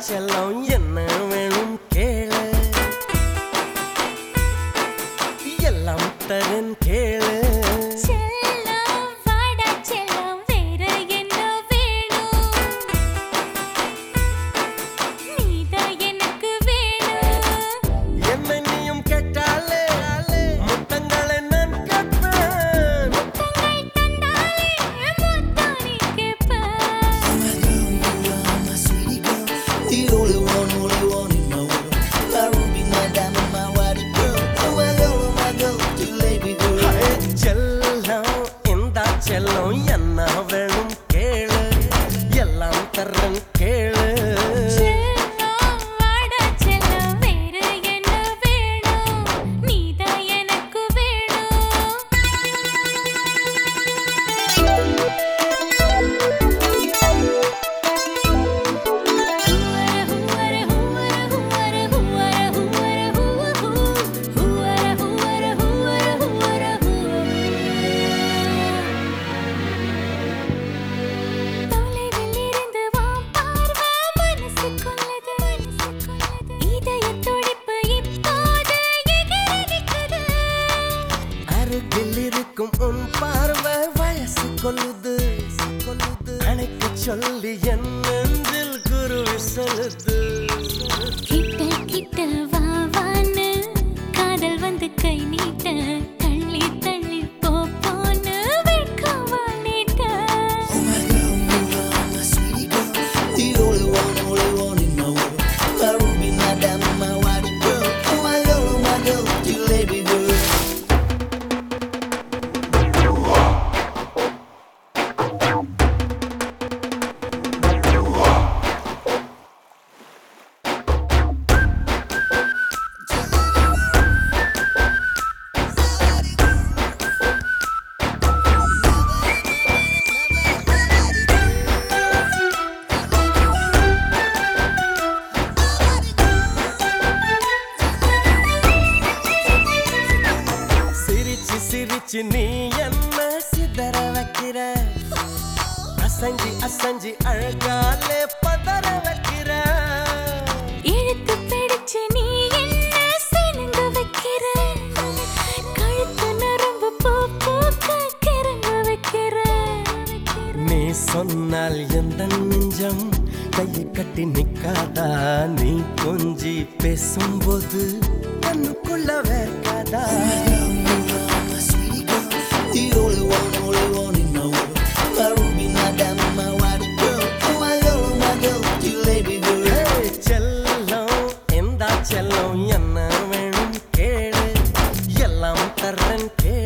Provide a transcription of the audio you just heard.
செல்லம் என்ன வேணும் கேளு. எல்லாம் தரன் கேளு. அருகில் இருக்கும் உன் பார்வை வயசு கொல்லுது அணைக்க சொல்லி என் நெஞ்சில் குருவி செலுத்து. கிட்ட கிட்ட வா காதல் வந்து கை நீட்டு. சிரிச்சு நீ என்ன சிதற வைக்கிற? அசஞ்சி அசஞ்சி அழகாலே பதற வைக்கிற. இழுத்து பிடிச்சு நீ என்ன சினுங்க வைக்கிற? கழுத்து நரம்பு பூ பூக்க கிறங்க வைக்கிற? நீ சொன்னால் எந்த நெஞ்சம் கையை கட்டி நிக்காதா? நீ கொஞ்சி பேசும்போது கண்ணுக்குள்ள வேர்க்காதா என்ன